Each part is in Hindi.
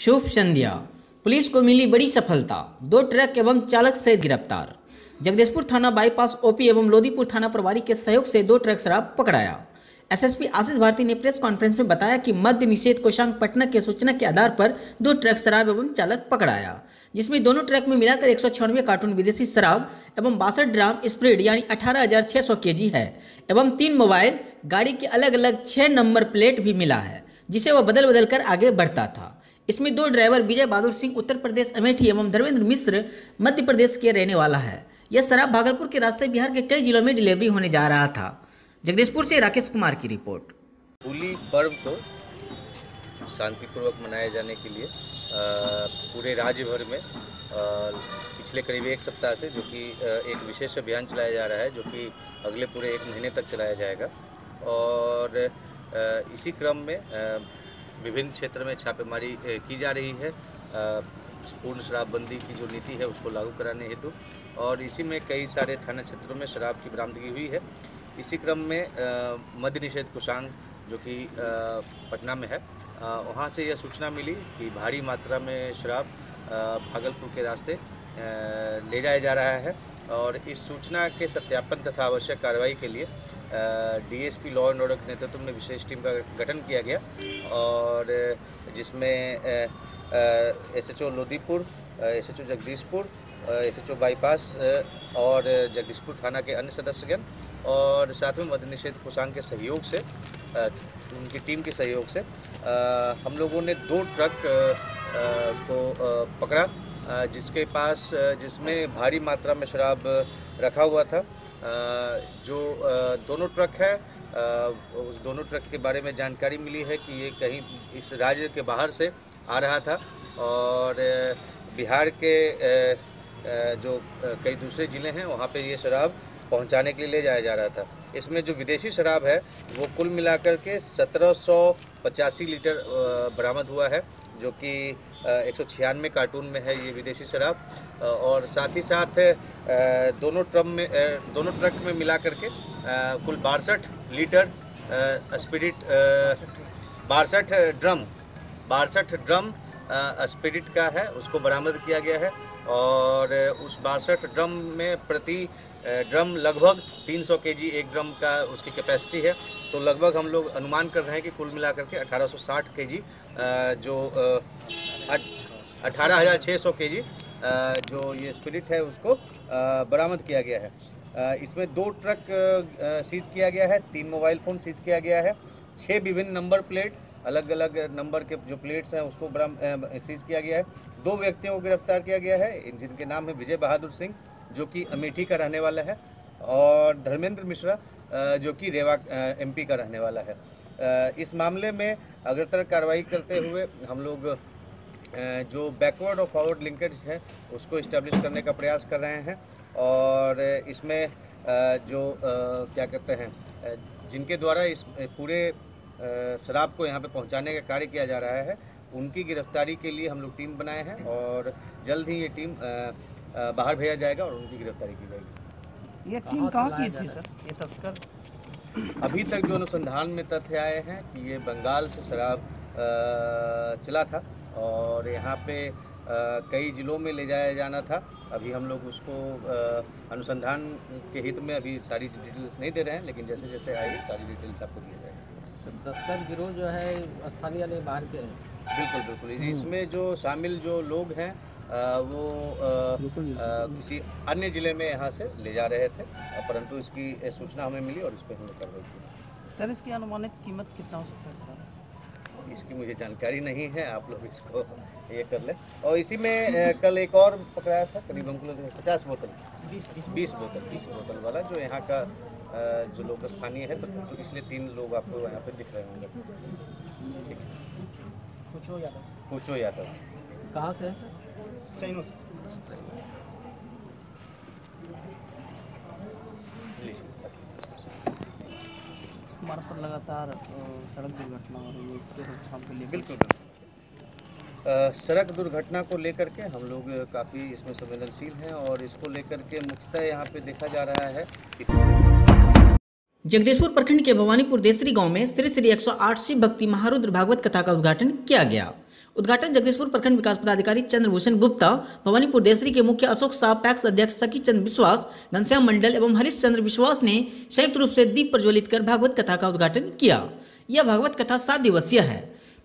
शुभ संध्या। पुलिस को मिली बड़ी सफलता। दो ट्रक एवं चालक सहित गिरफ़्तार। जगदीशपुर थाना बाईपास ओपी एवं लोधीपुर थाना प्रभारी के सहयोग से दो ट्रक शराब पकड़ाया। एसएसपी आशीष भारती ने प्रेस कॉन्फ्रेंस में बताया कि मद्य निषेध कोषांग पटना के सूचना के आधार पर दो ट्रक शराब एवं चालक पकड़ाया। जिसमें दोनों ट्रक में मिलाकर एक सौ छियानवे कार्टून विदेशी शराब एवं बासठ ड्राम स्प्रिड यानी अठारह हज़ार छः सौ के है एवं तीन मोबाइल, गाड़ी के अलग अलग छः नंबर प्लेट भी मिला है, जिसे वह बदल बदल कर आगे बढ़ता था। इसमें दो ड्राइवर, विजय बहादुर सिंह उत्तर प्रदेश, अमेठी एवं धर्मेंद्र मिश्र मध्य प्रदेश के रहने वाला है। यह शराब भागलपुर के रास्ते बिहार के कई जिलों में डिलीवरी होने जा रहा था। जगदीशपुर से राकेश कुमार की रिपोर्ट। होली पर्व को शांतिपूर्वक मनाए जाने के लिए पूरे राज्य भर में पिछले करीब एक सप्ताह से जो कि एक विशेष अभियान चलाया जा रहा है, जो कि अगले पूरे एक महीने तक चलाया जाएगा। और इसी क्रम में विभिन्न क्षेत्र में छापेमारी की जा रही है। पूर्ण शराबबंदी की जो नीति है उसको लागू कराने हेतु। और इसी में कई सारे थाना क्षेत्रों में शराब की बरामदगी हुई है। इसी क्रम में मद्य निषेध कोषांग जो कि पटना में है वहाँ से यह सूचना मिली कि भारी मात्रा में शराब भागलपुर के रास्ते ले जाया जा रहा है। और इस सूचना के सत्यापन तथा आवश्यक कार्रवाई के लिए डीएसपी, लॉ एंड ऑर्डर के नेतृत्व में विशेष टीम का गठन किया गया और जिसमें S H O Lodipur S H O Jagdishpur S H O bypass और जगदीशपुर थाना के अन्य सदस्यगण और साथ में मद्य निषेध कोषांग के सहयोग से उनकी टीम के सहयोग से हम लोगों ने दो ट्रक को पकड़ा जिसके पास जिसमें भारी मात्रा में शराब रखा हुआ था। जो दोनों ट्रक है उस दोनों ट्रक के बारे में जानकारी मिली है कि ये कहीं इस राज्य के बाहर से आ रहा था और बिहार के जो कई दूसरे ज़िले हैं, वहाँ पे ये शराब पहुँचाने के लिए ले जाया जा रहा था। इसमें जो विदेशी शराब है, वो कुल मिलाकर के सत्रह सौ पचासी लीटर बरामद हुआ है, जो कि एक सौ छियानवे कार्टून में है ये विदेशी शराब और साथ ही साथ दोनों ट्रम में दोनों ट्रक में मिला करके कुल बासठ लीटर स्पिरिट बासठ ड्रम बासठ ड्रम स्पिरिट का है, उसको बरामद किया गया है, और उस बासठ ड्रम में प्रति ड्रम लगभग 300 केजी एक ड्रम का उसकी कैपेसिटी है तो लगभग हम लोग अनुमान कर रहे हैं कि कुल मिलाकर के 1860 केजी जो अठारह हज़ार छः सौ के जी जो ये स्पिरिट है उसको बरामद किया गया है। इसमें दो ट्रक सीज किया गया है, तीन मोबाइल फ़ोन सीज किया गया है, छः विभिन्न नंबर प्लेट अलग अलग नंबर के जो प्लेट्स हैं उसको बराम सीज किया गया है। दो व्यक्तियों को गिरफ़्तार किया गया है, जिनके नाम है विजय बहादुर सिंह, जो कि अमेठी का रहने वाला है, और धर्मेंद्र मिश्रा जो कि रेवा एमपी का रहने वाला है। इस मामले में अग्रतर कार्रवाई करते हुए हम लोग जो बैकवर्ड और फॉरवर्ड लिंकेज है उसको इस्टेब्लिश करने का प्रयास कर रहे हैं और इसमें जो क्या कहते हैं जिनके द्वारा इस पूरे शराब को यहाँ पे पहुँचाने का कार्य किया जा रहा है उनकी गिरफ्तारी के लिए हम लोग टीम बनाए हैं और जल्द ही ये टीम बाहर भेजा जाएगा और उनकी गिरफ्तारी की जाएगी। ये टीम कहाँ की थी सर? ये तस्कर? अभी तक जो अनुसंधान में तथ्य आए हैं कि ये बंगाल से शराब चला था और यहाँ पे कई ज़िलों में ले जाया जाना था। अभी हम लोग उसको अनुसंधान के हित में अभी सारी डिटेल्स नहीं दे रहे हैं लेकिन जैसे जैसे आएगी सारी डिटेल्स आपको दी जाएगी। तो तस्कर गिरोह जो है स्थानीय नहीं बाहर के हैं? बिल्कुल बिल्कुल। इसमें जो शामिल जो लोग हैं वो किसी अन्य ज़िले में यहाँ से ले जा रहे थे परंतु इसकी सूचना हमें मिली और इस पर हमने कार्रवाई की। सर इसकी अनुमानित कीमत कितना हो सकता है सर? इसकी मुझे जानकारी नहीं है आप लोग इसको ये कर लें। और इसी में कल एक और पकड़ाया था करीब हमको लग पचास बोतल बीस बोतल बीस बोतल वाला जो यहाँ का जो लोग स्थानीय है तो, तो इसलिए तीन लोग आपको यहाँ पे दिख रहे होंगे। ठीक। पूछो यादव। कहाँ से है? लीजिए हमारे पर लगातार सड़क दुर्घटना हो रही है इसके रोकथाम के लिए बिल्कुल बिल्कुल। सड़क दुर्घटना को लेकर के हम लोग काफ़ी इसमें संवेदनशील हैं और इसको लेकर के मुख्यतः यहाँ पे देखा जा रहा है कि जगदीशपुर प्रखंड के भवानीपुर देसरी गाँव में श्री श्री 108 सी भक्ति महारुद्र भागवत कथा का उद्घाटन किया गया। उद्घाटन जगदीशपुर प्रखंड विकास पदाधिकारी चंद्रभूषण गुप्ता, भवानीपुर देसरी के मुख्य अशोक शाह, पैक्स अध्यक्ष सखी चंद्र विश्वास घनश्याम मंडल एवं हरीश चंद्र विश्वास ने संयुक्त रूप से दीप प्रज्वलित कर भागवत कथा का उद्घाटन किया। यह भागवत कथा सात दिवसीय है।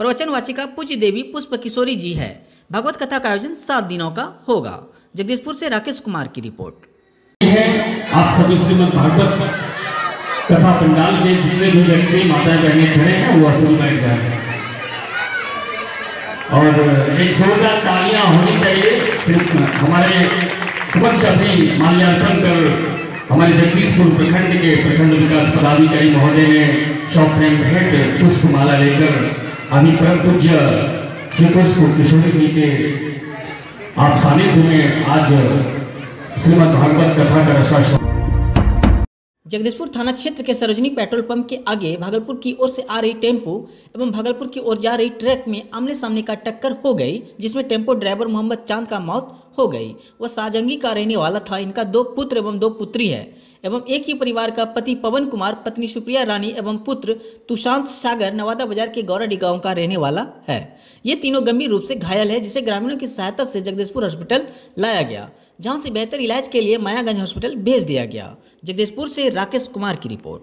प्रवचन वाचिका पूज्य देवी पुष्प किशोरी जी है। भागवत कथा का आयोजन सात दिनों का होगा। जगदीशपुर से राकेश कुमार की रिपोर्ट। आप सभी श्रीमद भागवत कथा पंडाल में जितने भी व्यक्ति माता बहने खड़े हैं, वो असल बैठ जाए और एक जोरदार तालियाँ होनी चाहिए। सिर्फ़ हमारे समक्ष अभी माल्यार्पण कर हमारे जगदीशपुर प्रखंड के प्रखंड विकास पदाधिकारी महोदय ने शॉप फ्रेम भेंट पुष्पमाला लेकर अभी परम पूज्य श्री पुष्प किशोरी जी के आप सानिध्य में आज श्रीमद भागवत कथा का रसा जगदीशपुर थाना क्षेत्र के सरोजनी पेट्रोल पंप के आगे भागलपुर की ओर से आ रही टेंपो एवं भागलपुर की ओर जा रही ट्रक में आमने सामने का टक्कर हो गई, जिसमें टेंपो ड्राइवर मोहम्मद चाँद का मौत हो गई। वह साजंगी का रहने वाला था। इनका दो पुत्र एवं दो पुत्री है। एवं एक ही परिवार का पति पवन कुमार, पत्नी सुप्रिया रानी एवं पुत्र तुषांत सागर नवादा बाज़ार के गौराडी गाँव का रहने वाला है। ये तीनों गंभीर रूप से घायल है, जिसे ग्रामीणों की सहायता से जगदीशपुर हॉस्पिटल लाया गया, जहाँ से बेहतर इलाज के लिए मायागंज हॉस्पिटल भेज दिया गया। जगदीशपुर से राकेश कुमार की रिपोर्ट।